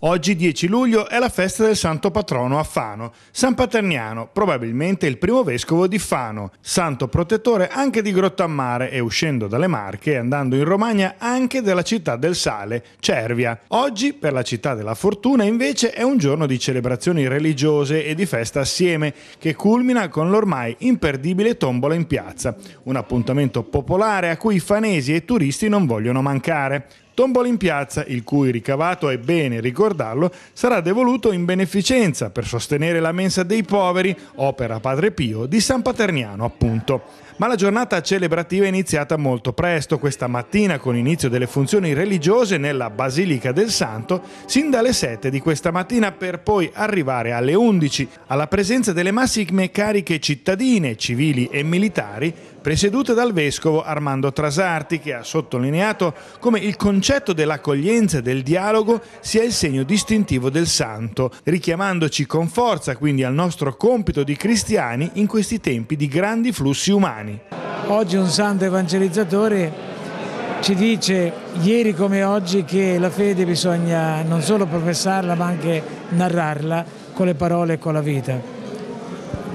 Oggi 10 luglio è la festa del santo patrono a Fano, San Paterniano, probabilmente il primo vescovo di Fano, santo protettore anche di Grottammare e uscendo dalle Marche e andando in Romagna anche della città del sale, Cervia. Oggi per la città della fortuna invece è un giorno di celebrazioni religiose e di festa assieme che culmina con l'ormai imperdibile tombola in piazza, un appuntamento popolare a cui fanesi e turisti non vogliono mancare. Tombola in piazza, il cui ricavato, è bene ricordarlo, sarà devoluto in beneficenza per sostenere la mensa dei poveri, opera Padre Pio, di San Paterniano appunto. Ma la giornata celebrativa è iniziata molto presto, questa mattina con inizio delle funzioni religiose nella Basilica del Santo, sin dalle 7 di questa mattina per poi arrivare alle 11 alla presenza delle massime cariche cittadine, civili e militari presiedute dal vescovo Armando Trasarti che ha sottolineato come il concetto dell'accoglienza e del dialogo sia il segno distintivo del santo, richiamandoci con forza quindi al nostro compito di cristiani in questi tempi di grandi flussi umani. Oggi un santo evangelizzatore ci dice ieri come oggi che la fede bisogna non solo professarla ma anche narrarla con le parole e con la vita.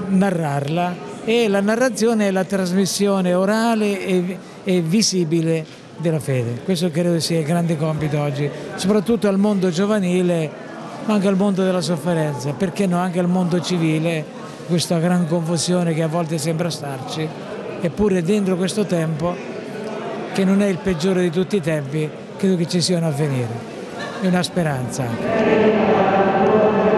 Narrarla e la narrazione è la trasmissione orale e, e visibile della fede. Questo credo sia il grande compito oggi, soprattutto al mondo giovanile, ma anche al mondo della sofferenza, perché no anche al mondo civile, questa gran confusione che a volte sembra starci, eppure dentro questo tempo, che non è il peggiore di tutti i tempi, credo che ci sia un avvenire e una speranza anche.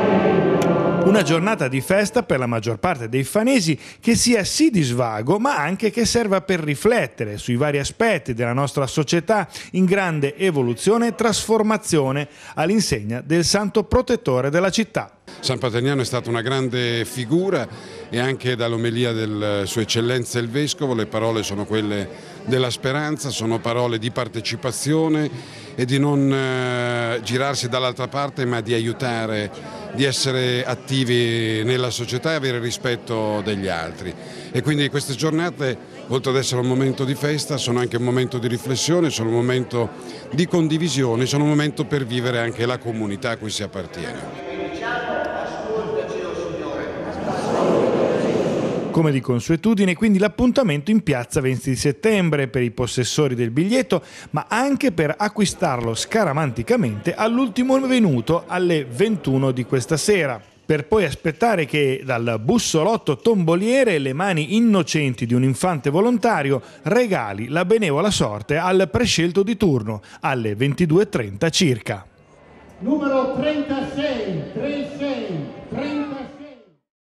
Una giornata di festa per la maggior parte dei fanesi che sia sì di svago, ma anche che serva per riflettere sui vari aspetti della nostra società in grande evoluzione e trasformazione all'insegna del santo protettore della città. San Paterniano è stata una grande figura e anche dall'omelia del Sua Eccellenza il Vescovo le parole sono quelle della speranza, sono parole di partecipazione e di non eh, girarsi dall'altra parte ma di aiutare, di essere attivi nella società e avere rispetto degli altri. E quindi queste giornate, oltre ad essere un momento di festa, sono anche un momento di riflessione, sono un momento di condivisione, sono un momento per vivere anche la comunità a cui si appartiene. Come di consuetudine, quindi l'appuntamento in piazza 20 di settembre per i possessori del biglietto, ma anche per acquistarlo scaramanticamente all'ultimo venuto alle 21 di questa sera per poi aspettare che dal bussolotto tomboliere le mani innocenti di un infante volontario regali la benevola sorte al prescelto di turno alle 22.30 circa. Numero 36, 36.